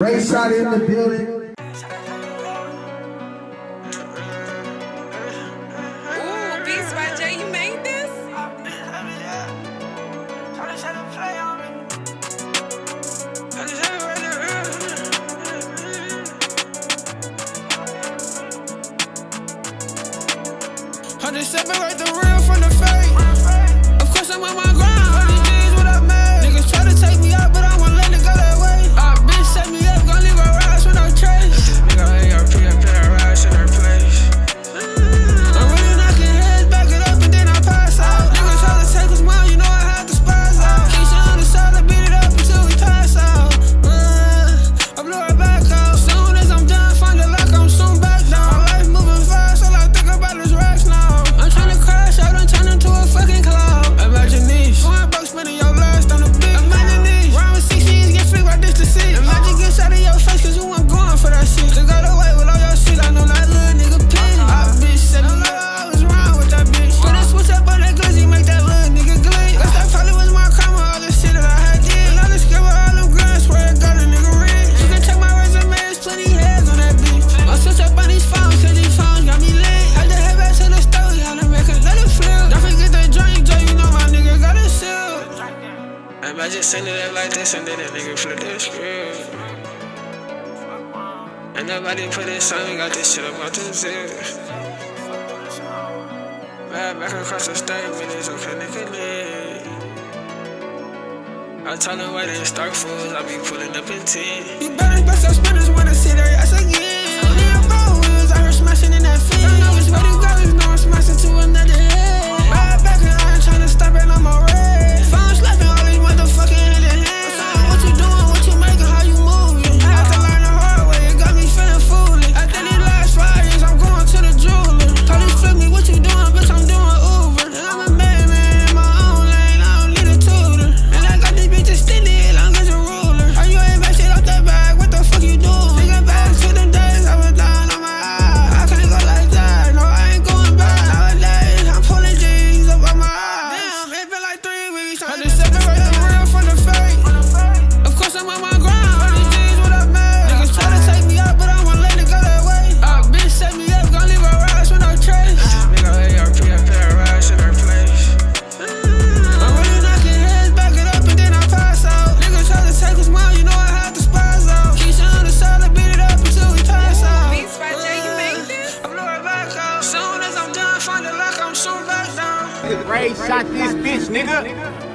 Ray shot in the building. Ooh, Beats by Jay, you made this? Hundred separate the real from the up. I just send it up like this and then that nigga flip the script. And nobody put this on, got this shit up on the zip. Ride back across the state but it's okay, nigga lit. I tell them why they start fools, I be pulling up in 10. You better bust up spinners when I see their ass again. Soon as I'm done, find it like I'm so back down. Ray shot this bitch, nigga.